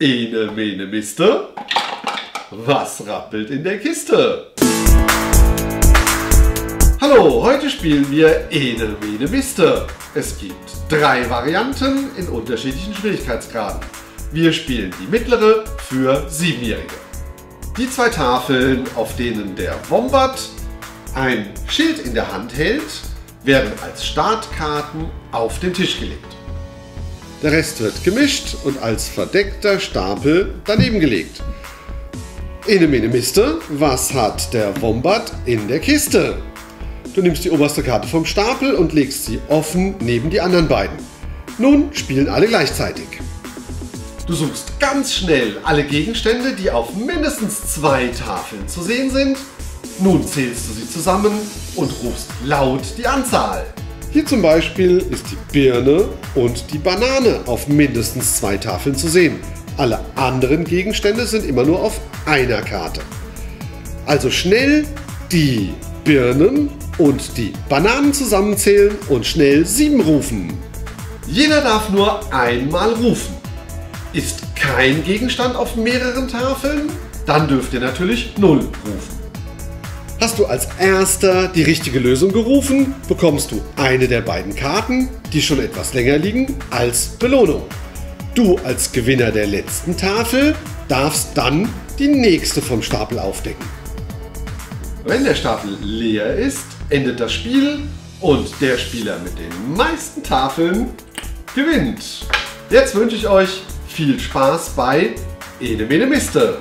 Ene, mene, miste. Was rappelt in der Kiste? Hallo, heute spielen wir Ene, mene, miste. Es gibt drei Varianten in unterschiedlichen Schwierigkeitsgraden. Wir spielen die mittlere für Siebenjährige. Die zwei Tafeln, auf denen der Wombat ein Schild in der Hand hält, werden als Startkarten auf den Tisch gelegt. Der Rest wird gemischt und als verdeckter Stapel daneben gelegt. Ene mene miste, was hat der Wombat in der Kiste? Du nimmst die oberste Karte vom Stapel und legst sie offen neben die anderen beiden. Nun spielen alle gleichzeitig. Du suchst ganz schnell alle Gegenstände, die auf mindestens zwei Tafeln zu sehen sind. Nun zählst du sie zusammen und rufst laut die Anzahl. Hier zum Beispiel ist die Birne und die Banane auf mindestens zwei Tafeln zu sehen. Alle anderen Gegenstände sind immer nur auf einer Karte. Also schnell die Birnen und die Bananen zusammenzählen und schnell sieben rufen. Jeder darf nur einmal rufen. Ist kein Gegenstand auf mehreren Tafeln, dann dürft ihr natürlich 0 rufen. Hast du als erster die richtige Lösung gerufen, bekommst du eine der beiden Karten, die schon etwas länger liegen, als Belohnung. Du als Gewinner der letzten Tafel darfst dann die nächste vom Stapel aufdecken. Wenn der Stapel leer ist, endet das Spiel und der Spieler mit den meisten Tafeln gewinnt. Jetzt wünsche ich euch viel Spaß bei Ene Mene Miste.